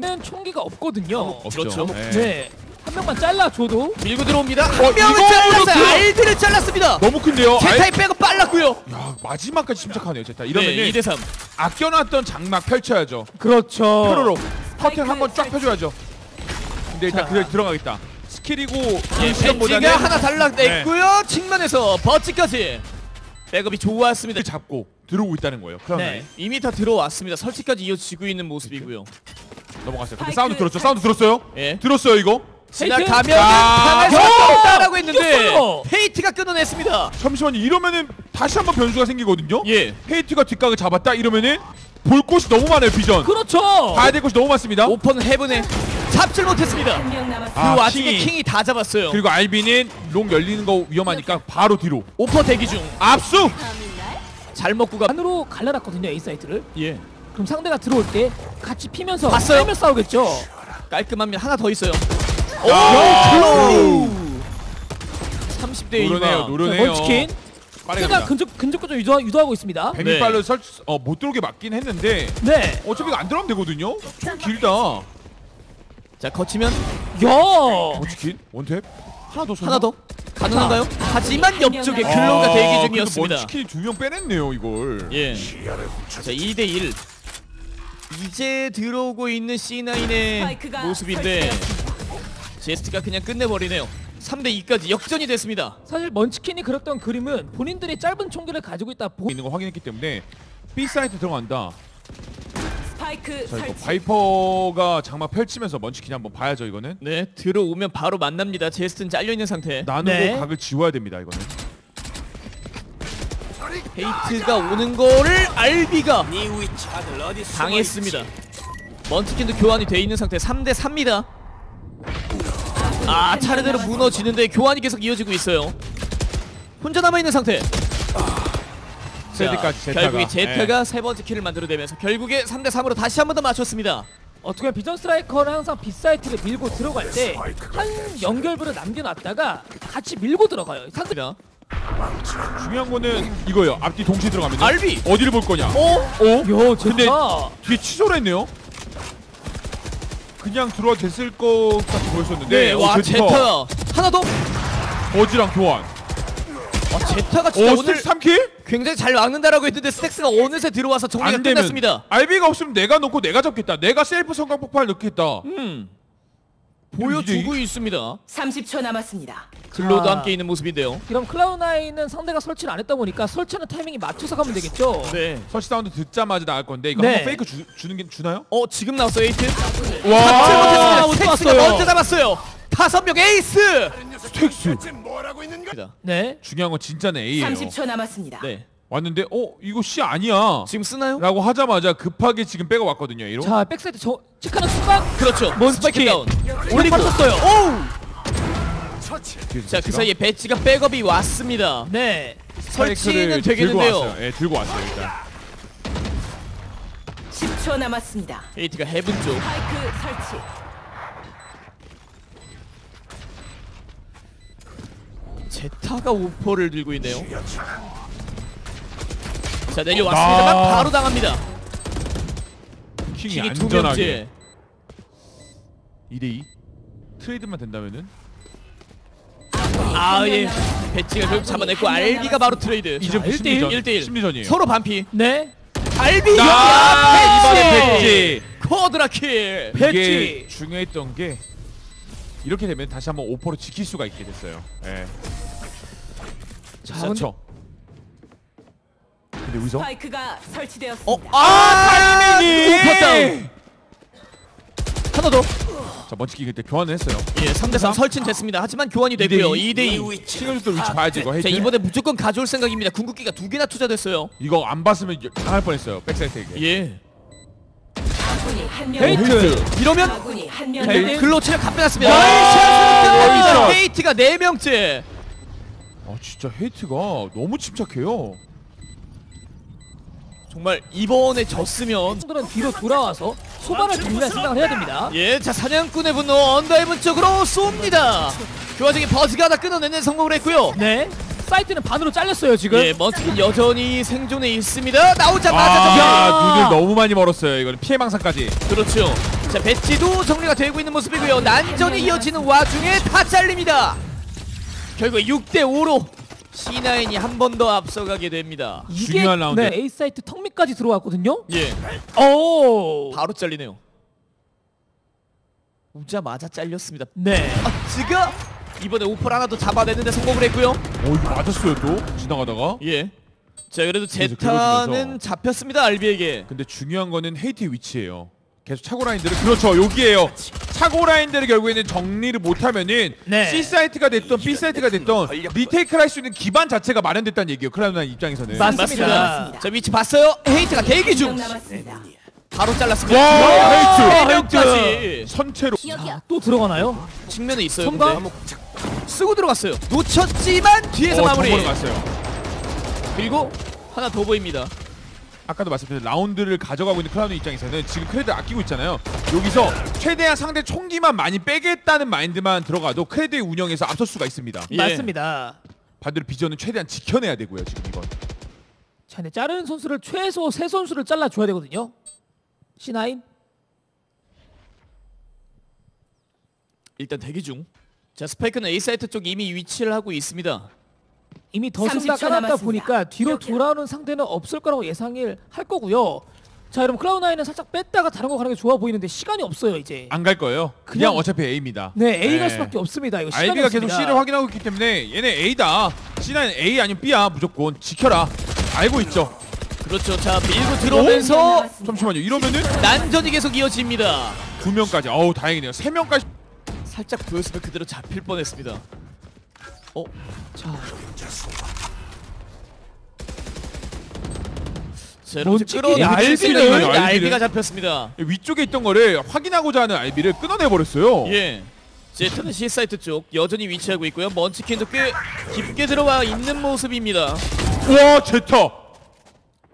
는 총기가 없거든요. 없죠. 그렇죠. 네. 네. 한 명만 잘라줘도 밀고 들어옵니다. 한 어, 명을 잘랐어요. 그- 알드를 잘랐습니다. 너무 큰데요. 제타이 빼고 빨랐고요. 알- 야, 마지막까지 침착하네요. 제타. 네, 이러면은 2대 3. 아껴놨던 장막 펼쳐야죠. 그렇죠. 표로로 커튼 한번 쫙 펴줘야죠. 근데 일단 자. 그냥 들어가겠다. 스킬이고 예, 시간보다는 하나 달락 냈고요. 측면에서 버치까지. 백업이 좋았습니다. 그 잡고 들어오고 있다는 거예요. 그러면 네. 이미 다 들어왔습니다. 설치까지 이어지고 있는 모습이고요. 넘어갔어요. 근데 사운드 들었죠? 사운드 들었어요? 예. 들었어요 이거? 지나가면 아, 당할 수 야! 없다라고 했는데 이겼어요. 페이트가 끊어냈습니다. 잠시만요. 이러면은 다시 한번 변수가 생기거든요. 예. 페이트가 뒷각을 잡았다 이러면은 볼 곳이 너무 많아요. 비전. 그렇죠. 봐야 될 곳이 너무 많습니다. 오픈 heaven에 잡질 못했습니다. 한명 남았습니다. 아, 그 와중에 킹이. 킹이 다 잡았어요. 그리고 알비는 long 열리는 거 위험하니까 바로 뒤로 오퍼 대기 중. 압수. 잘 먹고 가. 안으로 갈라놨거든요 A 사이트를. 예. 그럼 상대가 들어올 때 같이 피면서 봤어요? 싸우겠죠. 깔끔합니다. 하나 더 있어요. 오, 야! 클로우. 30대 노르네요. 2와. 노르네요. 먼치킨. 빠르게 제가 갑니다. 근접 근접권 좀 유도, 유도하고 있습니다. 뱀이 네. 빨로 설, 어, 못 들어오게 막긴 했는데 네. 어차피 이거 안 들어가면 되거든요. 좀 길다. 자 거치면 야. 어치킨 원탭 하나 더? 하나 더 가능한가요? 하지만 옆쪽에 아, 클로우가 대기 중이었습니다. 먼치킨이 두명 빼냈네요 이걸. 예. 자 2대 1. 이제 들어오고 있는 C9의 스파이크가 모습인데. 제스트가 그냥 끝내버리네요. 3대 2까지 역전이 됐습니다. 사실 먼치킨이 그렸던 그림은 본인들이 짧은 총기를 가지고 있다 보. 있는 거 확인했기 때문에 B 사이트 들어간다. 스파이크 자 이거 설치. 바이퍼가 장막 펼치면서 먼치킨 한번 봐야죠 이거는. 네 들어오면 바로 만납니다. 제스트는 잘려 있는 상태. 나누고 네. 각을 지워야 됩니다 이거는. 헤이트가 오는 거를 알비가 당했습니다. 먼치킨도 교환이 돼 있는 상태 3대 3입니다. 아 차례대로 무너지는데 교환이 계속 이어지고 있어요. 혼자 남아 있는 상태. 세드까지 자, 제타가. 결국에 제타가 세 번째 킬을 만들어내면서 결국에 3대 3으로 다시 한 번 더 맞췄습니다. 어떻게 보면 비전 스트라이커는 항상 B 사이트를 밀고 들어갈 때 한 연결부를 남겨놨다가 같이 밀고 들어가요. 상대 자, 중요한 거는 이거예요. 앞뒤 동시에 들어가면 알비! 어디를 볼 거냐. 어? 어? 요 근데 제타. 뒤에 취소를 했네요. 그냥 들어와 됐을 것 같이 보였었는데. 네, 와 어, 제타 하나 더. 버즈랑 교환. 와 제타가 진짜 오, 오늘 스택 3kill? 굉장히 잘 막는다라고 했는데 스택스가 어느새 들어와서 정리가 안 되면 끝났습니다. 알비가 없으면 내가 넣고 내가 잡겠다. 내가 셀프 섬광 폭발 넣겠다. 음. 보여주고 있습니다. 30초 남았습니다. 글로우도 자. 함께 있는 모습인데요. 그럼 클라우드 나인은 상대가 설치를 안 했다 보니까 설치하는 타이밍이 맞춰서 가면 되겠죠. 네. 설치 사운드 듣자마자 나갈 건데 이거 네. 한번 페이크 주, 주는 게 주나요? 어 지금 나왔어요 헤이트. 잡지 와, 못했습니다. 못 스택스가. 먼저 잡았어요. 다섯 명 에이스. 스택스. 네. 중요한 건 진짜는 A예요. 30초 남았습니다. 네. 왔는데 어 이거 C 아니야. 지금 쓰나요? 라고 하자마자 급하게 지금 빼고 왔거든요. A로. 자 back site 저 체크하는 순간 그렇죠. 스파이크 다운. 올리고 올리고 맞췄어요. 오우. 뒤에서 자그 제가 사이에 배찌가 백업이 왔습니다. 네. 설치는 되겠는데요. 예, 들고 왔어요 일단. 10초 남았습니다. 헤이트가 heaven 쪽. 스파이크 설치. 제타가 오퍼를 들고 있네요. 자 내려왔습니다만 아. 바로 당합니다. 킹이, 킹이 안전하게. 2대2 트레이드만 된다면은? 아예. 배찌가 결국 잡아냈고 알비가 바로 트레이드. 이제 1대1 1대1 심리전이에요. 서로 반피. 네. 알비 아, 이번에 배찌. Quadra kill. 배찌. 중요했던 게 이렇게 되면 다시 한번 오퍼로 지킬 수가 있게 됐어요. 네. 4초. 근데 여기서 파이크가 설치되었습니다. 어? 아, 아 타이밍이! 컸다. 하나 더! 자, 먼치기 그때 교환을 했어요. 예, 3대3 설치는 됐습니다. 하지만 교환이 되고요. 2대2. 신경도 위치 봐야지 이거 자, 이번에 무조건 가져올 생각입니다. 궁극기가 두 개나 투자됐어요. 이거 안 봤으면 당할 뻔했어요. 백사이트에게. 예. 헤이트! 이러면 글로 체력 다 빼놨습니다. 헤이트가 4명째! 아 진짜 헤이트가 너무 침착해요. 정말 이번에 졌으면 친구들은 뒤로 돌아와서 소반을 돌리는 생각을 해야 됩니다. 예, 자 사냥꾼의 분노 under heaven 쪽으로 쏩니다. 그 와중에 버즈가 하나 끊어내는 성공을 했고요. 네. 사이트는 반으로 잘렸어요 지금. 예, 먼치킨 여전히 생존해 있습니다. 나오자마자 아 정리. 눈을 너무 많이 멀었어요. 이거는 피해 망상까지. 그렇죠. 자 배찌도 정리가 되고 있는 모습이고요. 난전이 이어지는 와중에 다 잘립니다. 결국 6대 5로 C9이 한 번 더 앞서가게 됩니다. 이게 중요한 라운드. 네, A 사이트 턱 밑까지 들어왔거든요. 예, 오. 바로 잘리네요. 오자마자 잘렸습니다. 네. 지가 이번에 오퍼 하나 더 잡아내는데 성공을 했고요. 오 이거 맞았어요 또 지나가다가. 예. 자 그래도 제타는. 잡혔습니다 알비에게. 근데 중요한 거는 헤이트의 위치예요. 계속 차고 라인들을 그렇죠 여기에요. 차고 라인들을 결국에는 정리를 못하면은 네. C 사이트가 됐던 B 사이트가 됐던 retake를 할 수 있는 기반 자체가 마련됐다는 얘기예요. 클라우드 입장에서는. 맞- 맞습니다. 맞습니다. 자 위치 봤어요. 헤이트가 대기 명 중. 남았습니다. 바로 잘랐습니다. 와 헤이트. 세 명까지 선체로. 자, 또 들어가나요? 측면에 있어요. 근데. 쓰고 들어갔어요. 놓쳤지만 뒤에서 어, 마무리. 그리고 하나 더 보입니다. 아까도 말씀드린 라운드를 가져가고 있는 클라우드 입장에서는 지금 cred 아끼고 있잖아요. 여기서 최대한 상대 총기만 많이 빼겠다는 마인드만 들어가도 크레드의 운영에서 앞설 수가 있습니다. 예. 맞습니다. 반대로 비전은 최대한 지켜내야 되고요. 지금 이건. 자, 근데 자르는 선수를 최소 세 선수를 잘라 줘야 되거든요. C9. 일단 대기 중. 자 스파이크는 A 사이트 쪽 이미 위치를 하고 있습니다. 이미 30초 더승다 깔았다 남았습니다. 보니까 뒤로 이렇게. 돌아오는 상대는 없을 거라고 예상을 할 거고요. 자, 여러분 클라우드9은 살짝 뺐다가 다른 거 가는 게 좋아 보이는데 시간이 없어요, 이제. 안 갈 거예요. 그냥, 그냥- 어차피 A입니다. 네, A 갈 수밖에 없습니다. 이거 시간이 계속 없습니다. C를 확인하고 있기 때문에 얘네 A다. C는 A 아니면 B야 무조건 지켜라. 알고 있죠. 그렇죠. 자 밀고 들어오면서 잠시만요. 이러면은 난전이 계속 이어집니다. 두 명까지. 어우 다행이네요. 세 명까지. 살짝 보였으면 그대로 잡힐 뻔했습니다. 어? 자, 제로 뭔지 끌어내 야, 알비를- 알비가 잡혔습니다. 위쪽에 있던 거를 확인하고자 하는 알비를 끊어내 버렸어요. 예. 제트는 C 사이트 쪽 여전히 위치하고 있고요. 먼치킨도 꽤 깊게 들어와 있는 모습입니다. 와 제타.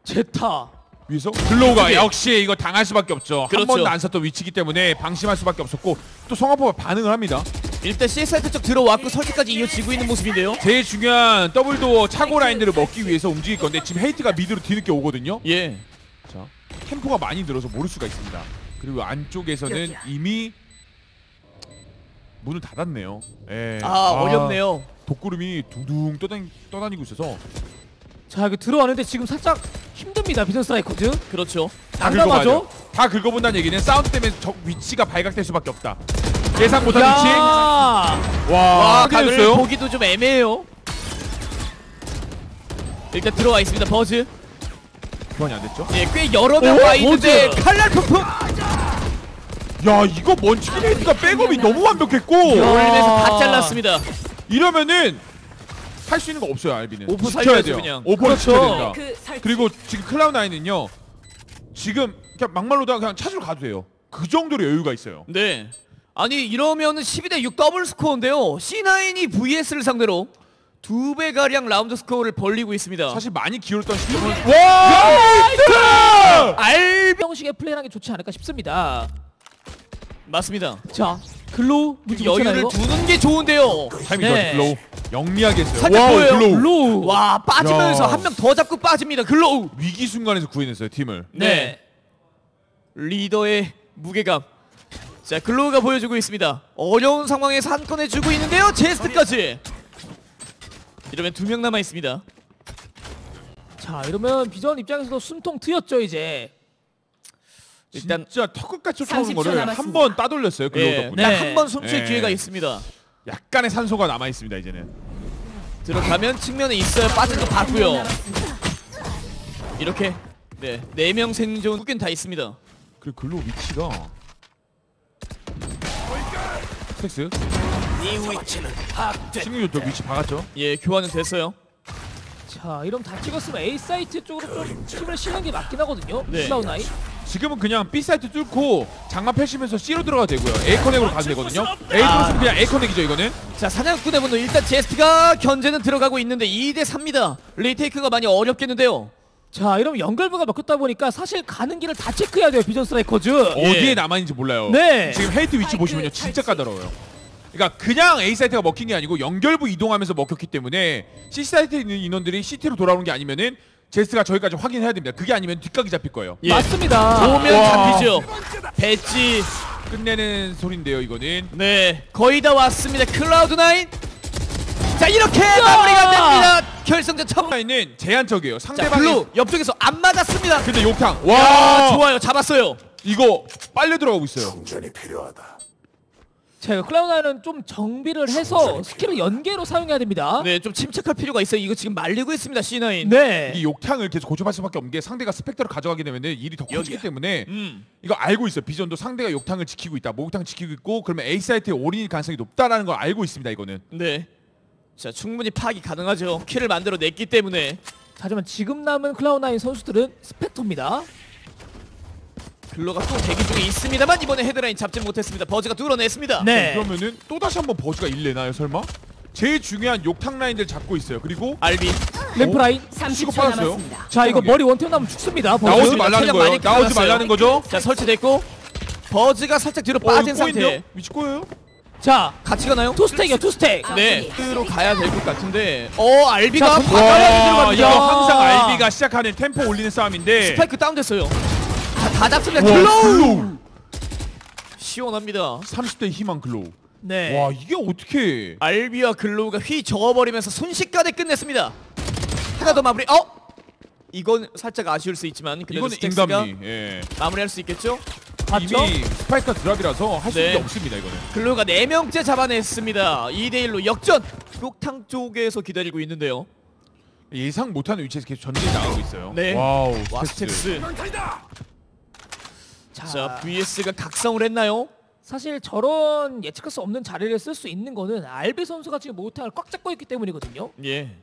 제타. 위에서 글로우가 그게- 역시 이거 당할 수밖에 없죠. 한 그렇죠. 번도 안 썼던 위치이기 때문에 방심할 수밖에 없었고 또 성화포가 반응을 합니다. 일단 C 사이트 쪽 들어왔고 설치까지 이어지고 있는 모습인데요. 제일 중요한 double door 차고 라인들을 먹기 위해서 움직일 건데 지금 헤이트가 mid로 뒤늦게 오거든요. 예. 자, 템포가 많이 늘어서 모를 수가 있습니다. 그리고 안쪽에서는 이미 문을 닫았네요. 예. 아, 어렵네요. 독구름이 둥둥 떠다니, 떠다니고 있어서 자, 이거 들어왔는데 지금 살짝 힘듭니다. 비전 스트라이커즈. 그렇죠. 다? 긁어봐죠. 다 긁어본다는 얘기는 사운드 때문에 적 위치가 발각될 수밖에 없다. 예상 못한 위치. 야! 와, 와, 각을. 보기도 좀 애매해요. 일단 들어와 있습니다. 버즈. 교환이 안 됐죠? 예, 꽤 여러 명 오, 와 있는데 버즈. 칼날 폭풍. 야, 이거 먼치킨 헤이트가 백업이 너무 완벽했고 올림에서 야. 다 잘랐습니다. 이러면은 할 수 있는 거 없어요, 알비는. 오퍼 살려야죠, 돼요. 그냥. 오퍼를 그렇죠. 지켜야 된다. 그. 그리고 지금 클라우드 나인은요 지금 그냥 막말로다 그냥 찾으러 가도 돼요 그 정도로 여유가 있어요 네. 아니 이러면은 12대 6 더블 스코어인데요. C9이 VS를 상대로 두 배 가량 라운드 스코어를 벌리고 있습니다. 사실 많이 기울었던 시점은 와! 알비 형식의 플레이하는 게 좋지 않을까 싶습니다. 맞습니다. 자, 글로우 무지 여유를 두는 게 좋은데요. 타이밍 네. 글로우 영리하게 했어요 살짝 와우, 보여요. 글로우 글로우. 와 빠지면서 야. 한명 더 잡고 빠집니다. 글로우. 위기 순간에서 구해냈어요 팀을 네. 리더의 무게감. 자 글로우가 보여주고 있습니다. 어려운 상황에서 한건 해주고 있는데요. 제스트까지. 이러면 두 명 남아 있습니다. 자, 이러면 비전 입장에서도 숨통 트였죠, 이제. 일단 진짜 턱끝같이 쫓아오는 30초 거를 남았습니다. 한번 따돌렸어요 글로우 예, 덕분에 네. 딱한번 숨쉴 네. 기회가 있습니다. 약간의 산소가 남아 있습니다 이제는 들어가면 측면에 있어요. 빠진 거 봤고요. 이렇게 네, 네 명 생존 후긴 다 있습니다. 그리고 글로우 위치가 스택스 승리 쪽 위치 박았죠 예, 교환은 됐어요. 자, 이러면 다 찍었으면 A 사이트 쪽으로 좀 팀을 실는 게 맞긴 하거든요. 네. 클라우드 나인. 지금은 그냥 B 사이트 뚫고 장마 펼치면서 C로 들어가도 되고요. A 커넥으로 가도 되거든요. A 뚫으면 그냥 A 커넥이죠 이거는. 자, 사냥꾼의 분노 일단 제스트가 견제는 들어가고 있는데 2대 3입니다. retake가 많이 어렵겠는데요. 자, 이러면 연결부가 먹혔다 보니까 사실 가는 길을 다 체크해야 돼요, 비전 스트라이커즈. 예. 어디에 남아 있는지 몰라요. 네. 지금 헤이트 위치 보시면요 진짜 까다로워요. 그러니까 그냥 A 사이트가 먹힌 게 아니고 연결부 이동하면서 먹혔기 때문에 C 사이트에 있는 인원들이 CT로 돌아오는 게 아니면은 제스트가 저기까지 확인해야 됩니다. 그게 아니면 뒷각이 잡힐 거예요. 예. 맞습니다. 오면 와. 잡히죠. 배지 끝내는 소린데요 이거는. 네, 거의 다 왔습니다. 클라우드 나인. 자, 이렇게 마무리가 됩니다. 결승전 첫 번. 라인은 제한적이에요. 자, 상대방이 블루 옆쪽에서 안 맞았습니다. 근데 욕탕. 와, 와 좋아요. 잡았어요. 이거 빨려 들어가고 있어요. 자 이거 클라우드 나인은 좀 정비를 해서 스킬을 연계로 사용해야 됩니다. 네, 좀 침착할 필요가 있어요. 이거 지금 말리고 있습니다. C9. 네. 이 욕탕을 계속 고집할 수밖에 없는 게 상대가 스펙터를 가져가게 되면 일이 더 커지기 여기야. 때문에 음. 이거 알고 있어요. 비전도 상대가 욕탕을 지키고 있다. 목욕탕 지키고 있고 그러면 A 사이트에 올인일 가능성이 높다라는 걸 알고 있습니다. 이거는. 네. 자, 충분히 파악이 가능하죠. 킬을 만들어 냈기 때문에. 하지만 지금 남은 클라우드 나인 선수들은 스펙터입니다. 글로가 또 대기 중에 있습니다만 이번에 헤드라인 잡지 못했습니다. 버즈가 뚫어냈습니다. 네. 그러면은 또 다시 한번 버즈가 일내나요 설마? 제일 중요한 욕탕 라인들 잡고 있어요. 그리고 알비. 램프 라인. 30초 빠졌어요? 남았습니다. 자 이거. 머리 one tap 나면 죽습니다. 버즈. 나오지. 말라는 체력 거예요. 많이 나오지 끝났어요. 말라는 거죠? 자, 설치됐고 버즈가 살짝 뒤로 어, 빠진 이거 꼬인데요? 상태. 위치 꼬여요? 자 같이 가나요? two stack이요 two stack. 네. 으로 가야 될 것 같은데. 어, 알비가 자, 와, 들어갑니다. 이거 항상 알비가 시작하는 템포 올리는 싸움인데 스파이크 다운됐어요. 다, 다 잡습니다. 와, 글로우. 시원합니다. 30대 희망 글로우. 네. 와 이게 어떻게? 알비와 글로우가 휘 저어버리면서 순식간에 끝냈습니다. 하나 더 마무리. 어? 이건 살짝 아쉬울 수 있지만 그래도 스택스가 인간미. 예. 마무리할 수 있겠죠? 봤죠? 이미 스파이크가 drop이라서 할수 있는 네. 게 없습니다 이거는. 글로우가 4명째 잡아냈습니다. 2대1로 역전! 욕탕 쪽에서 기다리고 있는데요. 예상 못하는 위치에서 계속 전진이 나가고 있어요. 네. wow. 와 스택스. 스택스. 자, 자 VS가 각성을 했나요? 사실 저런 예측할 수 없는 자리를 쓸 수 있는 거는 알비 선수가 지금 목탕을 꽉 잡고 있기 때문이거든요. 예.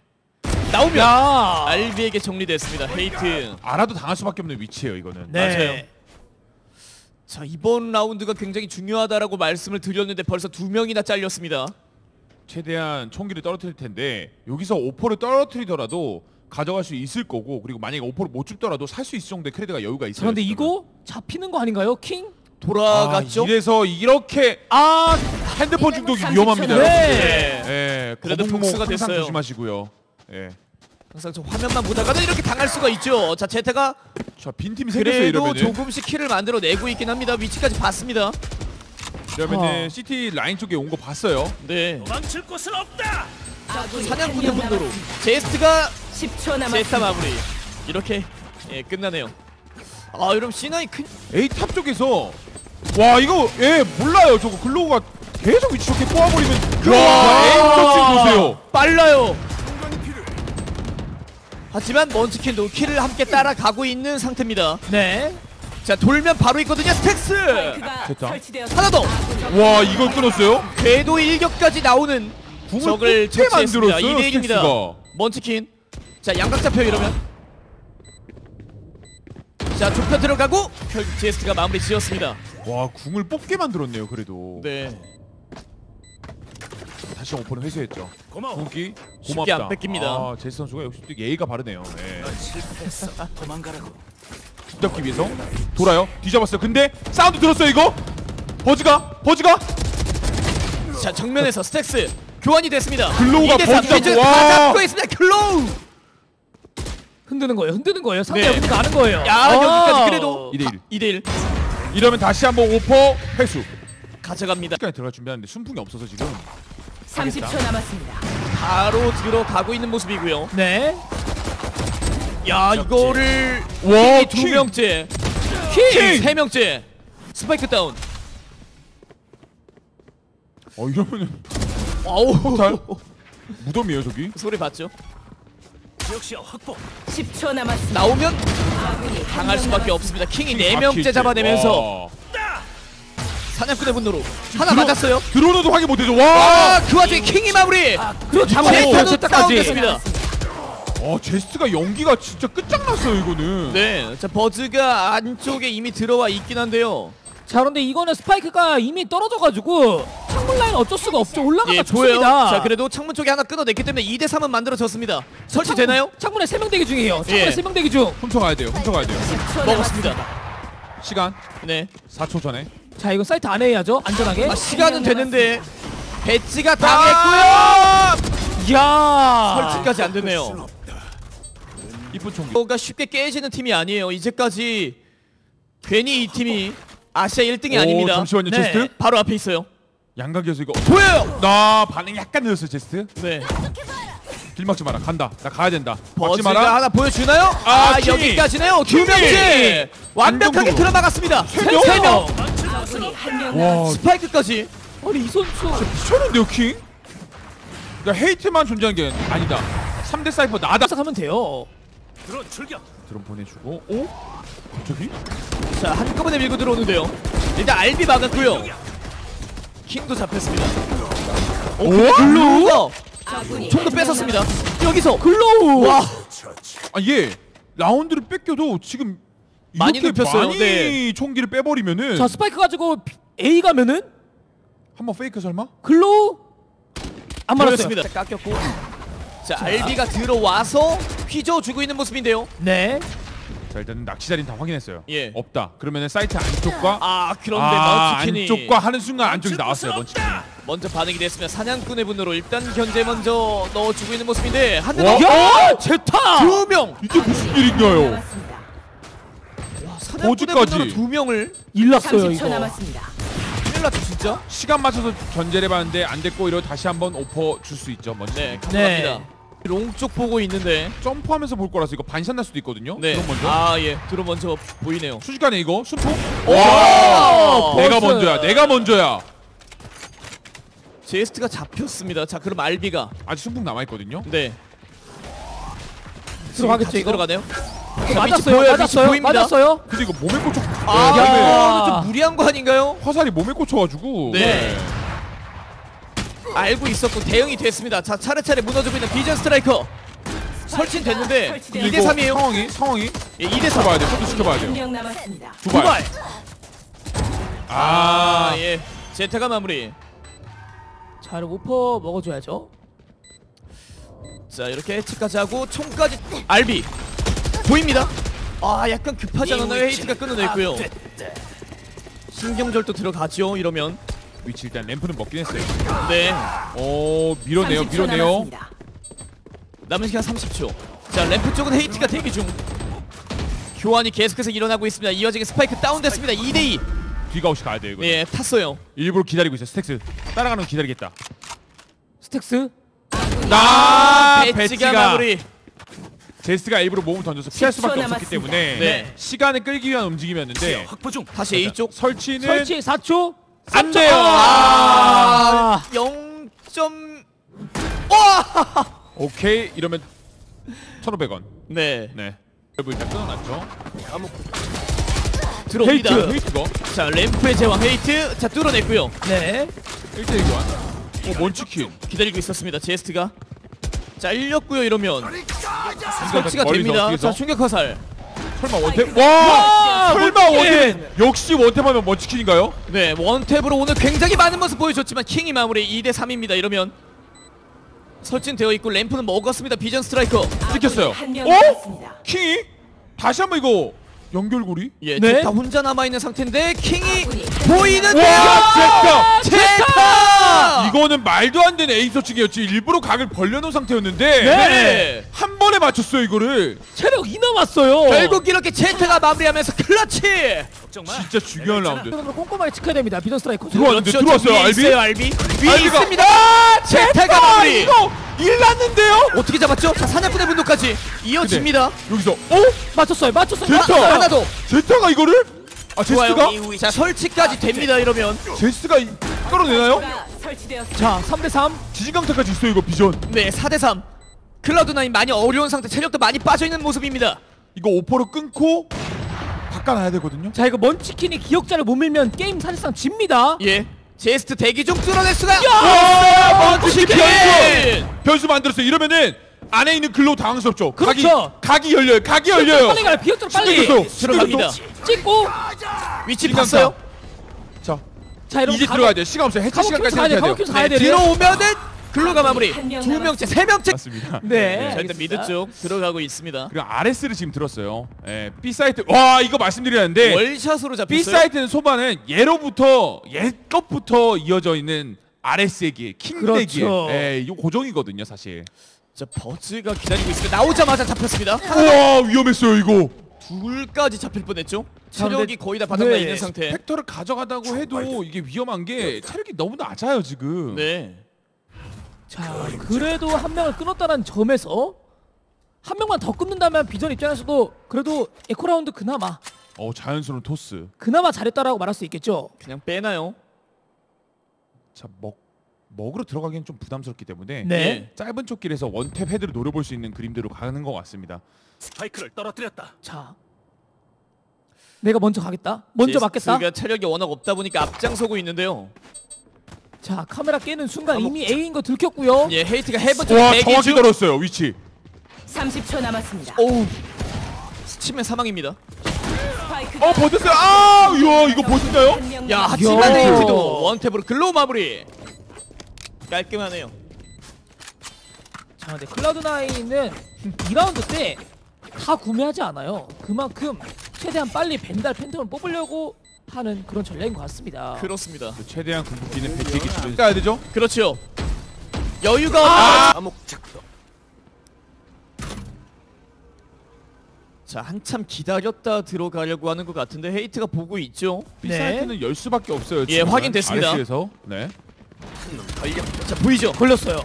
나오면 야. 알비에게 정리됐습니다. 헤이트. 알아도 당할 수밖에 없는 위치예요 이거는. 네. 맞아요. 자 이번 라운드가 굉장히 중요하다라고 말씀을 드렸는데 벌써 두 명이나 잘렸습니다. 최대한 총기를 떨어뜨릴 텐데 여기서 오퍼를 떨어뜨리더라도 가져갈 수 있을 거고 그리고 만약에 오퍼를 못 줍더라도 살 수 있을 정도의 크레드가 여유가 있어요. 그런데. 이거 잡히는 거 아닌가요? 킹? 돌아갔죠? 아, 이래서 이렇게 아, 핸드폰 중독이 30초 위험합니다. 네. 여러분들. 예, 그래도 복수가 항상 됐어요. 조심하시고요. 예. 항상 저 화면만 보다가도 이렇게 당할 수가 있죠. 자 제타가 자, 빈팀이 생겼어요 그래도 이러면은. 조금씩 키를 만들어 내고 있긴 합니다. 위치까지 봤습니다. 이러면은 어. CT 라인 쪽에 온 거 봤어요. 네. 아군이 사냥꾼의 한명 분노로 남았습니다. 제스트가 10초 제타 남았습니다. 마무리. 이렇게 예, 끝나네요. 아 여러분 C9 큰 A top 쪽에서 와 이거 예 몰라요 저거 글로우가 계속 위치 좋게 꼬아버리면 와 A 터치 보세요. 빨라요. 하지만 먼치킨도 킬을 함께 따라가고 있는 상태입니다. 네. 자 돌면 바로 있거든요. 스택스. 됐다. 하나 더. 와 이걸 끊었어요? 궤도 일격까지 나오는 궁을 적을 꽤 처치했습니다. 만들었어요, 2대 1입니다. 스택스가. 먼치킨. 자 양각 잡혀 이러면. 자 좁혀 들어가고 결국 제스트가 마무리 지었습니다. 와 궁을 뽑게 만들었네요 그래도. 네. 다시 오퍼는 회수했죠. 궁기 쉽게 고맙다. 안 뺏깁니다. 아 제스트 선수가 역시 또 예의가 바르네요. 네. 뒤잡기 위해서 돌아요. 뒤잡았어요. 근데 사운드 들었어요 이거? 버즈가 버즈가 자 정면에서 스택스 교환이 됐습니다. 글로우가 2대 3 버즈 잡고, 다 와. 잡고 있습니다. 글로우. 흔드는 거예요. 흔드는 거예요. 상대 네. 여기서 가는 거예요. 야 아. 여기까지 그래도 2대 1. 2대 1 이러면 다시 한번 오퍼 회수. 가져갑니다. 시간에 들어갈 준비하는데 순풍이 없어서 지금 30초 남았습니다. 바로 들어가고 있는 모습이고요. 네. 야 이거를 와, 킹이 두 킹. 명째, 킹! 세 명째, 스파이크 다운. 어 이러면은 아우? 무덤이에요 저기. 소리 봤죠? 10초 남았습니다. 나오면 당할 수밖에. 없습니다. 킹이 킹네다 명째 킬째. 잡아내면서 와. 사냥꾼의 분노로 하나 맞았어요. 들어오는도 확인 못해줘. 와. 아, 그 와중에 킹이 마무리. 그리고 잡아냈어요. 제타도 제타까지. 다운됐습니다. 어 제스가 연기가 진짜 끝장났어요 이거는. 네, 자 버즈가 안쪽에 이미 들어와 있긴 한데요. 자, 그런데 이거는 스파이크가 이미 떨어져가지고 창문 라인 어쩔 수가 없죠. 올라가다 예, 보여요. 죽습니다. 자, 그래도 창문 쪽에 하나 끊어냈기 때문에 2대 3은 만들어졌습니다. 설치되나요? 창문, 에 세 명 대기 중이에요. 창문에 예. 세명 대기 중. 훔쳐가야 돼요. 훔쳐가야 돼요. 10초 먹었습니다. 시간 네. 4초 전에. 자, 이거 사이트 안에 해야죠. 안전하게. 아, 시간은 되는데 배치가 당했고요. 이야. 설치까지 안 되네요. 이쁜 총기. 가 쉽게 깨지는 팀이 아니에요. 이제까지 괜히 이 팀이 아시아 1등이 오, 아닙니다. 잠시만요, 네. 제스트. 바로 앞에 있어요. 양각이어서 이거 보여요. 나 반응 약간 늦었어요, 제스트. 네. 길 막지 마라. 간다. 나 가야 된다. 막지 버즈가 마라. 하나 보여주나요? 아, 아. 여기까지네요. 두 킹이. 명째 완벽하게 안정적으로. 들어막았습니다. 세 명? 세 명. 적군이 한명 와, 남았습니다. 스파이크까지. 아니 이 선수 미쳤는데요, king? 그러니까 헤이트만 존재하는 게 아니다. 3대 사이퍼 나다. 가면 돼요. 드론 보내주고. 오? 갑자기? 자 한꺼번에 밀고 들어오는데요. 일단 알비 막았고요. 킹도 잡혔습니다. 오? 글로우가 적군이 총도 뺏었습니다. 여기서 글로우. 와 아, 얘 라운드를 뺏겨도 지금 많이 눕혔어요. 많이 네. 총기를 빼버리면은 자 스파이크 가지고 A 가면은 한번 fake 설마? 글로우 안. 맞았습니다. 자, 깎였고. 자 알비가 들어와서 휘저어주고 있는 모습인데요. 네. 자 일단은 낚시 자리는 다 확인했어요. 예. 없다. 그러면은 사이트 안쪽과 아 그런데 아, 먼치킨이 안쪽과 하는 순간 안쪽이 나왔어요. 먼치킨. 먼저 반응이 됐으면 사냥꾼의 분노로 일단 견제 먼저 넣어주고 있는 모습인데 한대 와. 야 제타. 두 명. 이게 무슨 일인가요? 사냥꾼의? 분노로 두 명을 일났어요 30초 이거. 남았습니다. 큰일 났죠 진짜. 시간 맞춰서 견제를 해봤는데 안 됐고 이러 다시 한번 오퍼 줄 수 있죠. 먼저 네, 네. 감사합니다. long 쪽 보고 있는데. 점프하면서 볼 거라서 이거 반shot 날 수도 있거든요. 네. 그럼 먼저 아 예. 들어 먼저 보이네요. 순식간에 이거 순포. 와! 내가 버스. 먼저야. 내가 먼저야. 제스트가 잡혔습니다. 자 그럼 알비가 아직 순풍 남아 있거든요. 네. 들어가겠죠, 같이 이거? 들어가네요. 맞았어요. 보여요, 맞았어요. 보입니다. 맞았어요. 근데 이거 몸에 꽂혀. 아 네, 근데 이거는 좀 무리한 거 아닌가요? 화살이 몸에 꽂혀가지고. 네. 알고 있었고 대응이 됐습니다. 자 차례차례 무너지고 있는 비전 스트라이커 설친 됐는데 설치되었습니다. 2대 3이에요. 상황이 상황이 예, 2대 3. 시켜봐야 돼. 포도 시켜봐야 돼요. 한명 남았습니다. 두 발. 두발. 아, 아, 예. 제타가 마무리. 자 이거 오퍼 먹어줘야죠. 자 이렇게 해치까지 하고 총까지 알비 보입니다. 아 약간 급하지 않았나요? 헤이트가 끊어냈고요. 신경절도 들어가죠. 이러면 위치 일단 ramp는 먹긴 했어요. 네오 밀어내요, 30초 밀어내요. 남았습니다. 남은 시간 30초. 자 램프 쪽은 헤이트가 대기 중. 교환이 계속해서 일어나고 있습니다. 이 와중에 스파이크 다운됐습니다. 2대2. 뒤가 없이 가야 돼요. 이거. 예 탔어요. 일부러 기다리고 있어. 스택스 따라가는 거 기다리겠다. 스택스. 아, 배치가 배치가 마무리. 제스가 일부러 몸을 던져서 피할 10초 수밖에 없었기 남았습니다. 때문에 네. 시간을 끌기 위한 움직임이었는데 다시 A 쪽. 설치는 설치 4초. 안 돼요. 아, 0. 와! 오케이 이러면 1,500원. 네 네. 랩을 일단 끊어놨죠. 들어옵니다. 헤이트, 헤이트가 자 ramp의 제왕 헤이트 자 뚫어냈고요. 네. 1대1 교환. 어, 먼치킨. 기다리고 있었습니다. 제스트가 잘렸고요. 이러면 설치가 멀리서, 됩니다. 뒤에서. 자 충격 화살. 설마 one tap? 와! 설마 먼치킨! one tap? 역시 one tap하면 먼치킨인가요? 네 one tap으로 오늘 굉장히 많은 모습 보여줬지만 킹이 마무리 2대 3입니다. 이러면 설치는 되어 있고 ramp는 먹었습니다. 비전 스트라이커. 찍혔어요. 어? 킹이? 다시 한번 이거 연결고리? 예, 네. 제타 혼자 남아 있는 상태인데 킹이 아군이 보이는데요. 와, 제타! 제타! 이거는 말도 안 되는 에이 서칭이었지. 일부러 각을 벌려놓은 상태였는데 네. 한 번에 맞췄어요 이거를. 체력 2 남았어요. 결국 이렇게 제타가 마무리하면서 클러치. 진짜 중요한 라운드. 꼼꼼하게 지켜야 됩니다. 비전 스트라이커. 들어왔는데 그렇죠. 들어왔어요 알비? 있어요, 알비. 위에 알비가- 있습니다. 아, 제타가 마무리. 이거 일 났는데요? 어떻게 잡았죠? 자 사냥꾼의 분도까지 이어집니다. 여기서 어? 맞췄어요. 맞췄어요. 제타! 맞췄어요. 하나 더 제타가 이거를? 아 제스가? 자 설치까지 됩니다. 이러면 제스가 이- 끌어내나요? 자 3대 3. 지진강타까지 있어요 이거 비전. 네 4대 3. 클라우드9 많이 어려운 상태, 체력도 많이 빠져 있는 모습입니다. 이거 오퍼로 끊고 바꿔놔야 되거든요. 자 이거 먼치킨이 기억자를 못 밀면 게임 사실상 집니다. 예. 제스트 대기 중 뚫어낼 수가. 와, 먼치킨! 변수! 변수 만들었어요. 이러면은 안에 있는 글로 당황스럽죠. 그렇죠. 각이, 각이 열려요. 각이 열려요. 빨리 가요. 기억자를 빨리. 들어갑니다. 찍고. 위치 지금 봤어요? 자, 자 이제 가- 들어가야 돼. 시간 없어요. 해체 시간까지 켜서 가야 돼. 해야 돼요. 가야 네, 돼. 들어오면은 글로가 마무리. 두 명째, 세 명째. 맞습니다. 네. 자, 일단 mid 쪽 들어가고 있습니다. 그리고 RS를 지금 들었어요. 예, B 사이트. 와, 이거 말씀드렸는데 wall shot으로 B 잡혔어요. 사이트는 소반은 예로부터 옛것부터 이어져 있는 RS의 길, 킹의 길. 그렇죠. 예, 이거 고정이거든요, 사실. 자, 버즈가 기다리고 있습니다. 나오자마자 잡혔습니다. 우와, 위험했어요, 이거. 둘까지 잡힐 뻔했죠. 체력이 거의 다 바닥나 네. 있는 상태. 벡터를 가져가다고 해도 이게 위험한 게 체력이 너무 낮아요 지금. 네. 자 그래도 한 명을 끊었다는 점에서 한 명만 더 끊는다면 비전 입장에서도 그래도 에코 라운드 그나마 어 자연스러운 토스. 그나마 잘했다라고 말할 수 있겠죠. 그냥 빼나요? 자 먹 먹으로 들어가기엔 좀 부담스럽기 때문에 네. 예. 짧은 쫓길에서 원탭 헤드를 노려볼 수 있는 그림대로 가는 것 같습니다. 스파이크를 떨어뜨렸다. 자 내가 먼저 가겠다. 먼저 맞겠다. 제스가 체력이 워낙 없다 보니까 앞장서고 있는데요. 자 카메라 깨는 순간 이미 A인 거 들켰고요. 예, 헤이트가 적이 와 정확히 중. 떨었어요 위치. 30초 남았습니다. 오우. 스치면 사망입니다. 어 버텼어요. 아 이야 이거 버틴다요? 야. 하지만 야. 헤이트도 one tap으로 글로우 마무리. 깔끔하네요. 자 근데 클라우드 나인은 2라운드 때 다 구매하지 않아요. 그만큼 최대한 빨리 벤달 팬텀을 뽑으려고 하는 그런 전략인 것 같습니다. 그렇습니다. 최대한 궁극기는 배치기 주변 가야 되죠? 그렇죠. 여유가 아! 암흑 작동. 자 한참 기다렸다 들어가려고 하는 것 같은데 헤이트가 보고 있죠. 네. 사이트는 열 수밖에 없어요. 예, 지금은. 확인됐습니다. RS에서 네. 자 보이죠? 걸렸어요.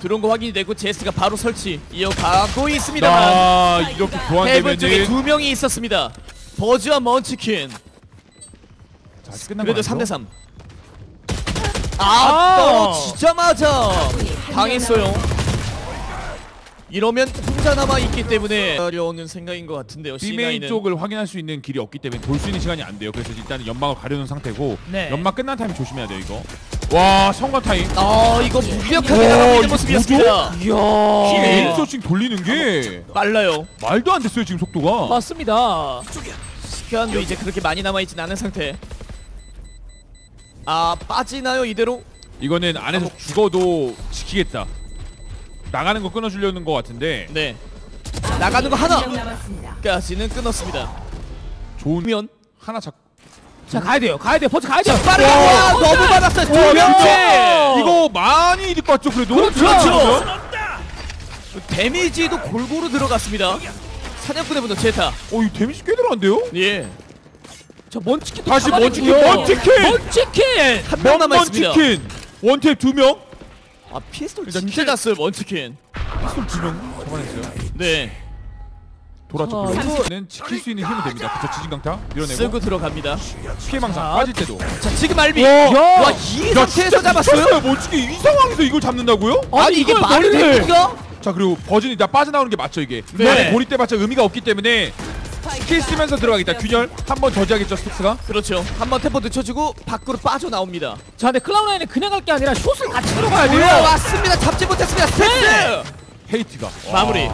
들어온 거 확인이 되고 제스가 바로 설치 이어가고 있습니다만 아 이렇게 쪽에 교환되면은 두 명이 있었습니다. 버즈와 먼치킨. 자, 끝난 그래도 거 3대 아니죠? 3. 아! 아 떨어지자마자 당했어요. 이러면 혼자 남아 있기 때문에 어려우는 생각인 것 같은데요. B main C9은 쪽을 확인할 수 있는 길이 없기 때문에 돌 수 있는 시간이 안 돼요. 그래서 일단은 연막을 가려놓은 상태고 네. 연막 끝난 타임 조심해야 돼요 이거. 와 섬광 타임. 아 이거 무력하게 와, 나가는 모습이었습니다. 이야. aim searching 돌리는 게 빨라요. 말도 안 됐어요 지금 속도가. 맞습니다. 시간도 이제 그렇게 많이 남아있진 않은 상태. 아 빠지나요 이대로? 이거는 안에서 죽어도 지키겠다. 나가는 거 끊어주려는 것 같은데 네. 나가는 거 하나. 한명 남았습니다. 까지는 끊었습니다. 좋은 면 하나 잡. 자 가야 돼요. 가야 돼요. 버즈 가야 돼요. 빠르게 와, 너무 많았어요. 두 와, 명째. 이거 많이 이득 봤죠 그래도. 그렇죠. 데미지도 골고루 들어갔습니다. 사냥꾼의 분노 제타. 어, 이 데미지 꽤 들어간대요? 예. 자 먼치킨 또 다시. 먼치킨, 먼치킨! 먼치킨. 한명 남아 있습니다. 치킨 one tap 두 명. 아 피스톨 일단 진짜 잤어요 먼치킨. 피스톨 두명 잡아냈어요. 네. 돌았죠. 자, 그러면은 지킬 수 있는 힘은 됩니다. 그쵸 지진강타 밀어내고 쓰고 들어갑니다. 피해망상 자. 빠질 때도. 자 지금 알비. 야. 와이 상태에서 잡았어요. 멋지게 이 상황에서 이걸 잡는다고요? 아니 이게 이걸 말이 됩니까? 자 그리고 버진이 다 빠져나오는 게 맞죠 이게. 네. 안에 고립 돼봤자 의미가 없기 때문에 스킬 쓰면서 들어가겠다. 균열 한 번 저지하겠죠 스틱스가. 그렇죠. 한번 템포 늦춰주고 밖으로 빠져나옵니다. 자 근데 클라우드 나인은 그냥 갈 게 아니라 숏을 같이 들어가야 돼요. 올라왔습니다. 잡지 못했습니다. 스탠스. 헤이트가 마무리.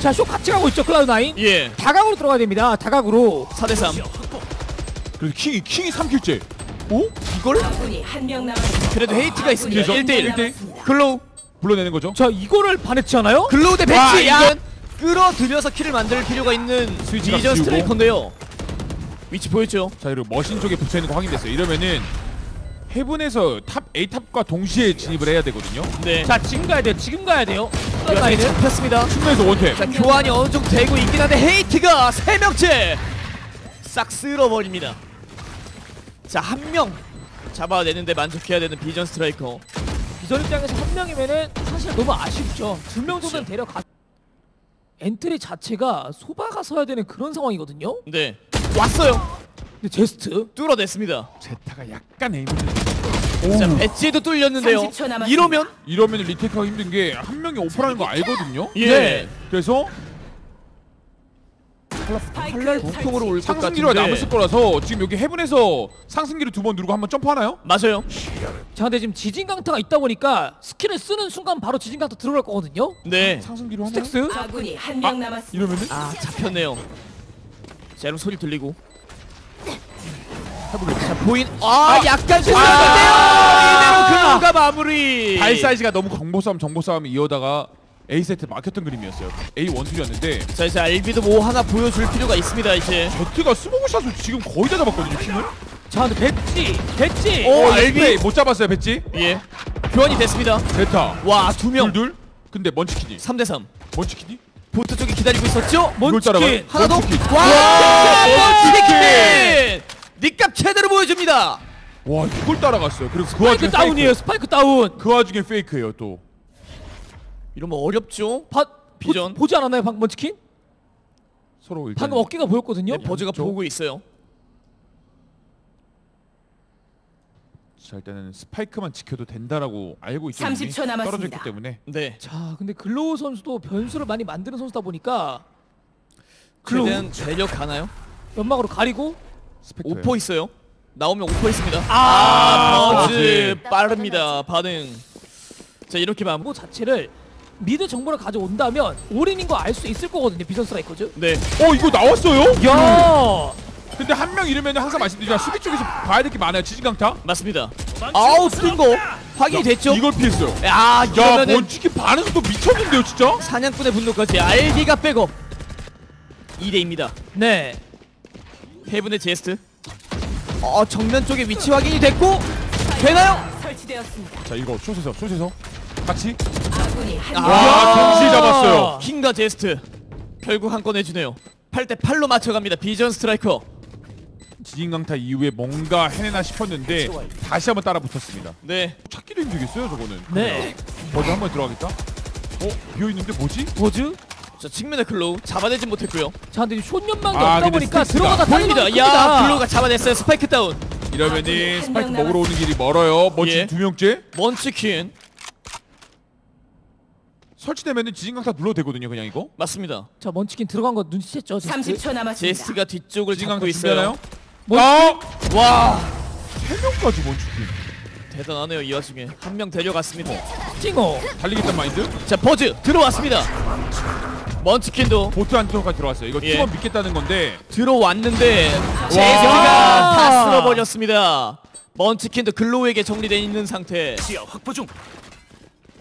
자 숏 같이 가고 있죠 클라우드 나인. 예. 다각으로 들어가야 됩니다. 다각으로. 4대 3. 그래서 킹이 킹이 3kill째. 오? 이걸 적군이 한 명 남았습니다. 그래도 헤이트가 있습니다. 그래서 1대1. 1대1. 글로우. 불러내는 거죠. 자 이거를 반했지 않아요? 글로우 대 와, 배치. 이건- 이건 끌어들여서 kill을 만들 필요가 있는 지우고. 스트라이커인데요. 위치 보였죠? 자 그리고 머신 쪽에 붙어 있는 거 확인됐어요. 이러면은 헤븐에서 탑 A 탑과 동시에 진입을 해야 되거든요. 네. 자 지금 가야 돼요. 지금 가야 돼요. 나인은. 잡혔습니다. 측면에서 one tap. 자 교환이 어느 정도 되고 있긴 한데 헤이트가 세 명째 싹 쓸어버립니다. 자 한 명 잡아내는데 만족해야 되는 비전 스트라이커. 비전 입장에서 한 명이면은 사실 너무 아쉽죠. 두 명 정도는 데려가. 엔트리 자체가 소바가 서야 되는 그런 상황이거든요. 네 왔어요. 근데 제스트 뚫어냈습니다. 제타가 약간 aim을 자 배치에도 뚫렸는데요. 30초 남았습니다. 이러면 이러면 retake가 힘든 게 한 명이 오퍼라는 거 알거든요. 예 네. 그래서 칼날 폭풍으로 올것 상승기류 같은데 남았을 거라서 지금 여기 heaven에서 상승기류를 두 번 누르고 한 번 점프하나요? 맞아요. 자 근데 지금 지진 강타가 있다 보니까 스킬을 쓰는 순간 바로 지진 강타 들어갈 거거든요. 네. 상승기류 하나요? 스택스. 한명 남았습니다. 이러면은 아 잡혔네요. 자 여러분 소리 들리고. 자 보인 아, 약간 실수했는데요. 아! 이대로 글로우가 마무리. 발 사이즈가 너무 정보 싸움 정보 싸움이 이어다가 A 세트 막혔던 그림이었어요. A one tool이었는데 자 이제 알비도 뭐 하나 보여줄 필요가 있습니다 이제. 제트가 smoke shot을 지금 거의 다 잡았거든요. 킹을. 자 근데 배지 배지. 오, 어, 알비. 알비 못 잡았어요, 배지. 예. 교환이 됐습니다. 베타. 와두 명. 둘둘. 근데 먼치킨이. 3대 3. 먼치킨이? 보트 쪽에 기다리고 있었죠? 이걸 따라가 먼치킨. 하나 더. 먼치킨. 와! 먼치킨. 먼치킨! 니값 제대로 보여줍니다. 와 이걸 따라갔어요 그리고 그 스파이크 와중에 다운이에요. fake. 스파이크 다운. 그 와중에 fake예요 또 이러면 어렵죠? 바, 비전. 보, 보지 않았나요 방금 먼치킨? 서로 일단 방금 어깨가 보였거든요. 네, 버즈가 왼쪽. 보고 있어요. 자 일단은 스파이크만 지켜도 된다라고 알고 있죠 30초 이미. 남았습니다. 떨어졌기 때문에 네. 자, 근데 글로우 선수도 변수를 많이 만드는 선수다 보니까 글로우 최대한 데려가나요? 연막으로 가리고 스펙터예요. 오퍼 있어요. 나오면 오퍼 있습니다. 아, 아, 버즈 버즈. 빠릅니다. 반응. 자 이렇게 마무. 뭐 자체를 mid 정보를 가져온다면 올인인 거 알 수 있을 거거든요. 비전 스트라이커즈. 네. 어 이거 나왔어요? 야! 근데 한 명 이러면 항상 말씀드리지만 수비 쪽에서 봐야 될 게 많아요 지진강타 맞습니다. 아우 뜬거 확인이 됐죠? 이걸 피했어요 야 야 이러면은 반응 속도 미쳤는데요 진짜? 사냥꾼의 분노까지 알비가 백업 2대입니다 네. 헤븐의 제스트 어 정면 쪽에 위치 확인이 됐고 되나요? 설치되었습니다. 자 이거 숏에서 숏에서 같이 아군이 한 아. 명. 와 동시에 잡았어요 킹과 제스트 결국 한 건 해주네요 8대 8로 맞춰갑니다 비전 스트라이커 지진강타 이후에 뭔가 해내나 싶었는데 다시 한번 따라 붙었습니다 네 찾기도 힘들겠어요 저거는 네. 버즈 한번 들어가겠다 어? 비어있는데 뭐지? 버즈? 자 측면의 글로우 잡아내진 못했고요 자, 근데 쇼 연막이 아, 없다 근데 보니까 들어가다 보입니다 야. 글로우가 잡아냈어요 스파이크 다운 이러면은 스파이크 먹으러 오는 길이 멀어요 먼치킨 예. 두 명째 먼치킨 설치되면은 지진 강타 눌러도 되거든요 그냥 이거 맞습니다 자, 먼치킨 들어간 거 눈치챘죠. 제스트? 30초 남았습니다. 제스트가 뒤쪽을 지진 강타 잡고 있어요? 먼치킨? 아! 와세 명까지 먼치킨 대단하네요 이 와중에 한 명 데려갔습니다 띵어. 달리겠다는 마인드? 자 버즈 들어왔습니다 먼치킨도 보트 안쪽까지 들어갔어요 이거 예. 팀원 믿겠다는 건데 들어왔는데 제스트가 다 쓸어버렸습니다 먼치킨도 글로우에게 정리되어 있는 상태 지하 확보 중.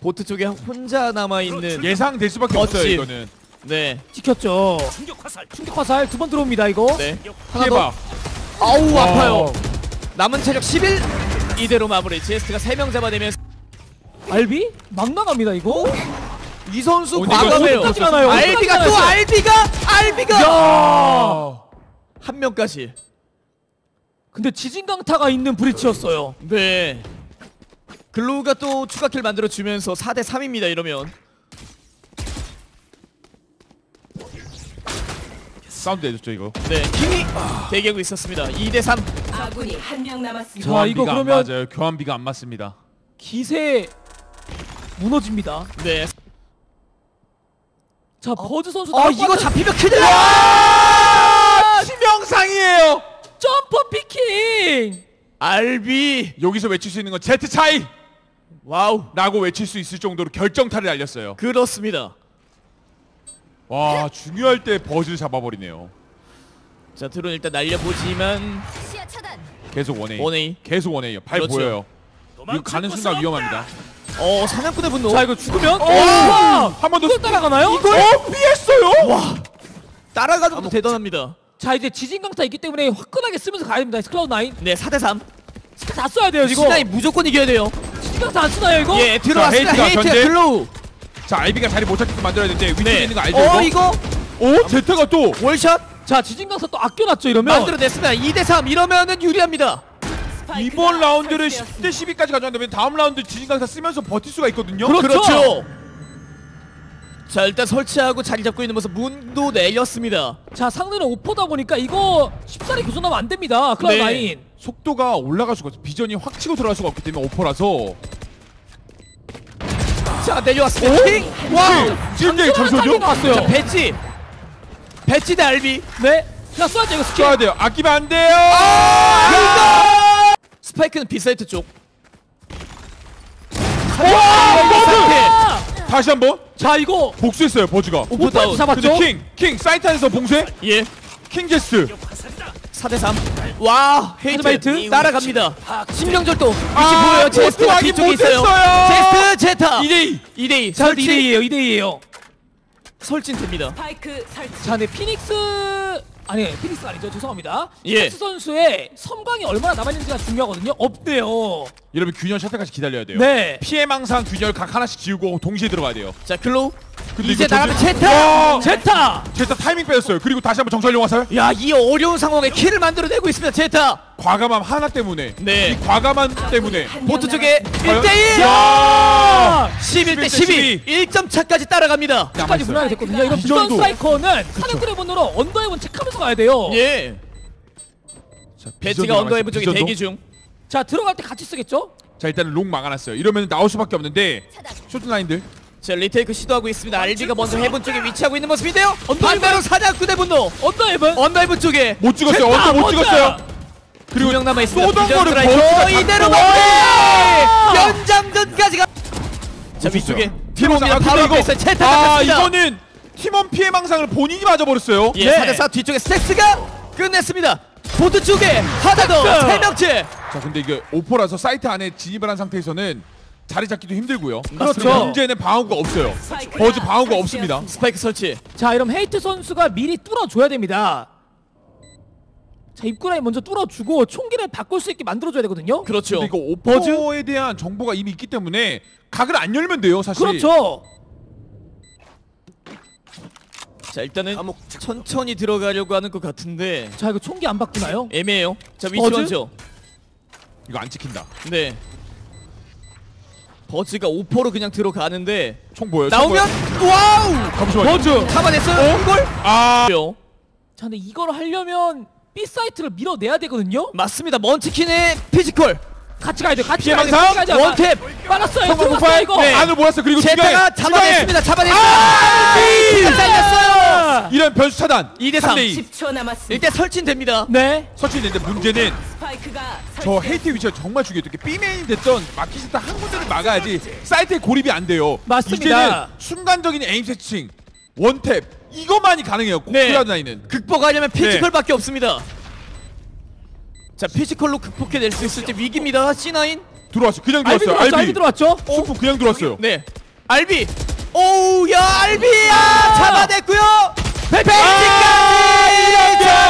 보트 쪽에 혼자 남아있는 예상될 수밖에. 없어요 이거는 네, 지켰죠. 충격 화살. 충격 화살 두 번 들어옵니다, 이거. 네 하나 더 피해봐 아우 와. 아파요 남은 체력 11 이대로 마무리 제스트가 3명 잡아내면서 알비? 막 나갑니다, 이거. 이 선수 어, 이거 과감해요 어디까지 가나요? 알비가 어디까지 또? 알비가 알비가 아. 한 명까지 근데 지진강타가 있는 브리치였어요. 네 글로우가 또 추가kill 만들어주면서 4대 3입니다 이러면 사운드 해줬죠 이거 네 킹이 대기하고 있었습니다 2대 3 아군이 한 명 남았습니다. 자, 이거 교환비가 안 그러면- 맞아요 교환비가 안 맞습니다 기세 무너집니다. 네. 자, 버즈 선수 어 이거 잡히면 큰일 나. 아, 치명상이에요 jump peeking. 알비. 여기서 외칠 수 있는 건 제트 차이 와우. 라고 외칠 수 있을 정도로 결정타를 날렸어요 그렇습니다. 와 중요할 때 버즈를 잡아버리네요 자 드론 일단 날려보지만 시야 차단. 계속 one way one way. 계속 one way요 발 그렇죠. 보여요 이거 가는 순간 위험합니다 어 사냥꾼의 분노. 자, 이거 죽으면 어! 와! 한번 더 이걸 따라가나요? 어 피했어요 와. 따라가는 것도 대단합니다. 자, 이제 지진강타 있기 때문에 화끈하게 쓰면서 가야 됩니다. 클라우드 9. 네 4대 3. 스카 다 써야 돼요, 지금. C9 무조건 이겨야 돼요. 지진강타 안 쓰나요, 이거? 예 들어왔습니다. 헤이트가 헤이트 견제. 글로우. 자 알비가 자리 못 찾게끔 만들어야 되는데 위쪽에 네. 있는 거 알죠 어 이거? 이거 오 제트가 또 wall shot 자, 지진강타 또 아껴놨죠, 이러면. 만들어냈습니다. 2대 3 이러면은 유리합니다. 이번 라운드를 설치되었습니다. 10대 12까지 가져왔는데 다음 라운드 지진강타 쓰면서 버틸 수가 있거든요 그렇죠. 자 일단 설치하고 자리 잡고 있는 모습 문도 내렸습니다. 자, 상대는 오퍼다 보니까 이거 쉽사리 교전하면 안 됩니다. 클라우드 네. 9. 속도가 올라갈 수가 없어 비전이 확 치고 들어갈 수가 없기 때문에 오퍼라서 자 내려왔습니다. 킹. 와우 지금 장전하는 잠시만요. 자 배지. 배지 대 알비. 네. 자, 쏴야죠, 이거 스킬. 써야 돼요 아끼면 안 돼요 스파이크는 B사이트 쪽. 버즈! 아! 다시 한번 자, 이거 복수했어요 버즈가 오퍼. 잡았죠? 킹! 킹! 사이트 안에서 봉쇄? 예. 킹 제스트 4대 3. 와 헤이트 헤드바이트? 따라갑니다. 위치 아, 보여요. 제스트가 뒤쪽에 있어요. 제스트 제타. 2대2 2대2 자, 설치 2대2에요, 2대2에요. 설치 됩니다. 자, 근데 피닉스 아니, 피닉스 아니죠. 죄송합니다. 예. 스 선수의 섬광이 얼마나 남았는지가 중요하거든요. 없대요. 이러면 균열 찰 때까지 기다려야 돼요. 네. 피해망상 균열 각 하나씩 지우고 동시에 들어가야 돼요. 자 클로우 근데 이제 나가면 제타! 와! 제타. 제타 타이밍 빼였어요. 그리고 다시 한번 정찰용 화살. 야이 어려운 상황에 kill을 만들어내고 있습니다 제타 과감함 하나 때문에. 네. 이 과감함 때문에. 보트 쪽에 과연- 1대1 야! 11대 12. 12 1점 차까지 따라갑니다 끝까지 남아있어요. 무난하게 됐거든요. 이런 이 비전 정도. 스트라이커는 사전 드론으로 under heaven 체크하면서 가야 돼요. 예 자, 배치가 under heaven 쪽에 비전도. 대기 중 자 들어갈 때 같이 쓰겠죠? 자 일단은 long 막아놨어요. 이러면 나올 수밖에 없는데 쇼트 라인들. 자 retake 시도하고 있습니다 알비가 먼저 heaven 쪽에 위치하고 있는 모습인데요 반대로 사냥꾼의 분노 under heaven. under heaven 쪽에 못 찍었어요. under 못! 찍었어요. 그리고 명 남아 있습니다 쏘던 이대로 마무리 연장전까지 가. 자 아, 근데 바로 이거- 앞에 있어요 제타 아 이거는 팀원 피해 망상을 본인이 맞아버렸어요. 예 네. 4대4 뒤쪽에 스택스가 끝냈습니다 보트 쪽에 하나 더 스택스! 세 명째 자 근데 이게 오퍼라서 사이트 안에 진입을 한 상태에서는 자리 잡기도 힘들고요. 그렇죠. 문제는 방어구가 없어요. 버즈 방어구가. 없습니다. 스파이크 설치 자 이러면 헤이트 선수가 미리 뚫어줘야 됩니다. 자 입구 라인 먼저 뚫어주고 총기를 바꿀 수 있게 만들어줘야 되거든요. 그렇죠 근데 이거 오퍼에 대한 정보가 이미 있기 때문에 각을 안 열면 돼요 사실. 그렇죠. 자 일단은 천천히 들어가려고 하는 것 같은데 자 이거 총기 안 바꾸나요? 애매해요 자 위치 버즈? 먼저 이거 안 찍힌다. 네 버즈가 오퍼로 그냥 들어가는데 총 보여요. 총 나오면 보여요. 와우 잠시만요. 버즈. 잡아냈어요 골아 자 근데 이걸 하려면 B 사이트를 밀어내야 되거든요. 맞습니다 먼치킨의 physical 같이 가야 돼. 같이 피해 가야 돼. 망상? 같이 가야 돼. one tap 빨았어요. 성공 폭발. 이거. 네. 안으로 몰았어. 그리고 제타가 중간에 잡아냈습니다 잡아냈습니다 아! 피가 잘렸어요 이런 변수 차단. 2대 3 3대2. 10초 남았습니다. 일단 설치됩니다 네. 설치했는데 문제는 스파이크가 저. 헤이트 위치가 정말 중요해요. 이렇게 B메인 됐던 마키스타 한 군데를 막아야지 사이트에 고립이 안 돼요. 맞습니다. 이제는 순간적인 aim switching, one tap 이것만이 가능해요. 네. 클라우드9는. 극복하려면 네. physical밖에 없습니다. 자, physical로 극복해낼 수 있을지 위기입니다. 어, 어. C9. 들어왔어. 그냥 들어왔어요. 알비. 들어왔죠? 어? 수프 그냥 들어왔어요. 네. 알비. 오우, 야, 알비야! 아, 아! 잡아냈고요. 페페이지까지! 아,